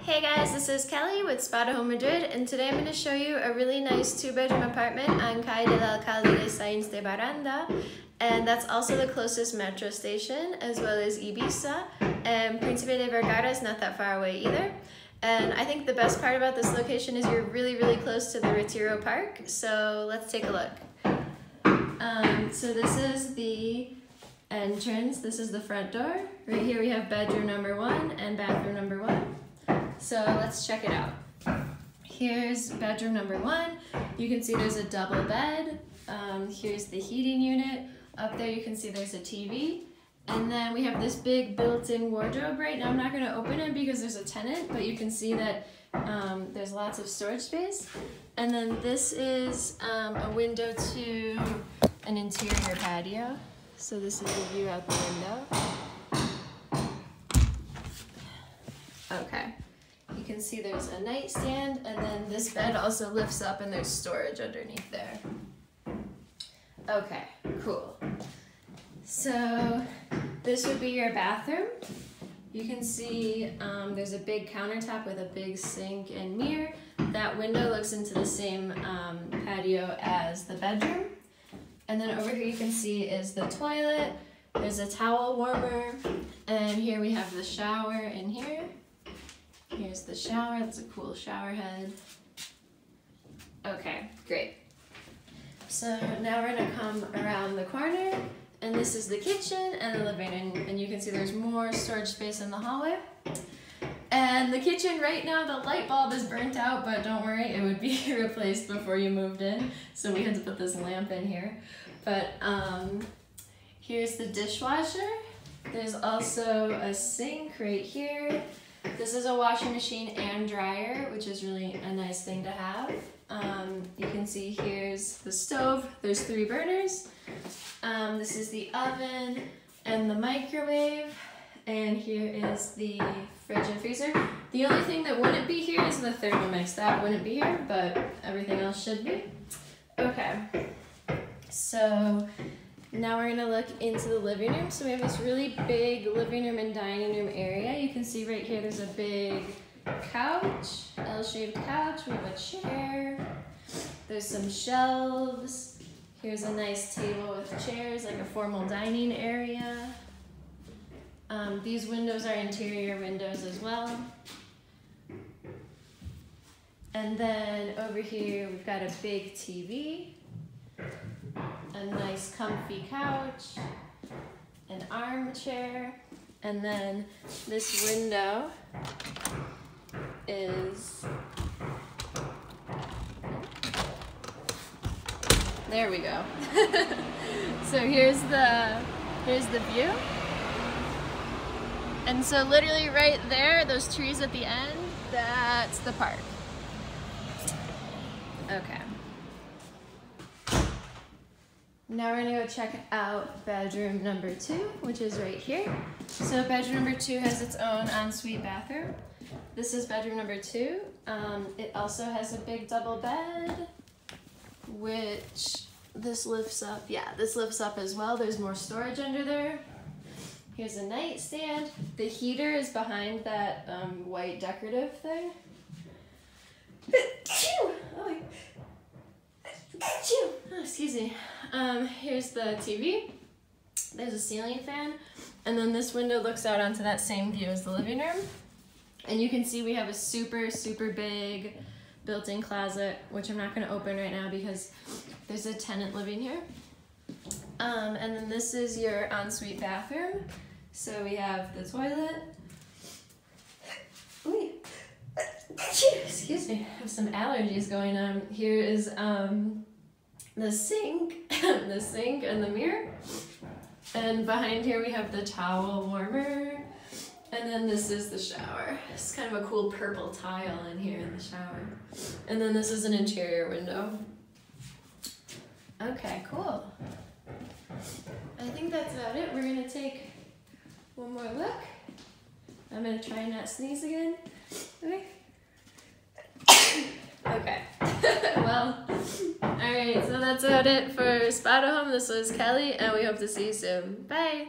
Hey guys, this is Kelly with Spotahome Madrid, and today I'm going to show you a really nice two-bedroom apartment on Calle del Alcalde de Sáenz de Baranda, and that's also the closest metro station, as well as Ibiza, and Príncipe de Vergara is not that far away either. And I think the best part about this location is you're really, really close to the Retiro Park, so let's take a look. Um, so this is the entrance, this is the front door. Right here we have bedroom number one and bathroom number one. So let's check it out. Here's bedroom number one. You can see there's a double bed. Um, here's the heating unit. Up there you can see there's a TV. And then we have this big built-in wardrobe right now. I'm not going to open it because there's a tenant, but you can see that um, there's lots of storage space. And then this is um, a window to an interior patio. So this is the view out the window. Okay. Can see there's a nightstand and then this bed also lifts up and there's storage underneath there. Okay, cool. So this would be your bathroom. You can see um, there's a big countertop with a big sink and mirror. That window looks into the same um, patio as the bedroom. And then over here you can see is the toilet. There's a towel warmer. And here we have the shower in here. Here's the shower, that's a cool shower head. Okay, great. So now we're gonna come around the corner and this is the kitchen and the living room and you can see there's more storage space in the hallway. And the kitchen right now, the light bulb is burnt out, but don't worry, it would be replaced before you moved in. So we had to put this lamp in here. But um, here's the dishwasher. There's also a sink right here. This is a washing machine and dryer, which is really a nice thing to have. Um, you can see here's the stove. There's three burners. Um, this is the oven and the microwave. And here is the fridge and freezer. The only thing that wouldn't be here is the Thermomix. That wouldn't be here, but everything else should be. Okay, so now we're gonna look into the living room. So we have this really big living room and dining room area. Can see right here there's a big couch, L-shaped couch. We have a chair. There's some shelves. Here's a nice table with chairs, like a formal dining area. Um, these windows are interior windows as well. And then over here we've got a big TV a nice comfy couch, an armchair, and then this window is there we go. So here's the here's the view. And so literally right there those trees at the end that's the park. Okay now we're gonna go check out bedroom number two, which is right here. So bedroom number two has its own ensuite bathroom. This is bedroom number two. Um, it also has a big double bed, which this lifts up. Yeah, this lifts up as well. There's more storage under there. Here's a nightstand. The heater is behind that um, white decorative thing. oh, excuse me. Um, here's the TV. There's a ceiling fan. And then this window looks out onto that same view as the living room. And you can see we have a super, super big built-in closet, which I'm not gonna open right now because there's a tenant living here. Um, and then this is your ensuite bathroom. So we have the toilet. Excuse me, I have some allergies going on. Here is um, the sink, the sink and the mirror. And behind here we have the towel warmer. And then this is the shower. It's kind of a cool purple tile in here in the shower. And then this is an interior window. Okay, cool. I think that's about it. We're gonna take one more look. I'm gonna try and not sneeze again. Okay. okay. well, that's about it for Spotahome. This was Kelly, and we hope to see you soon. Bye!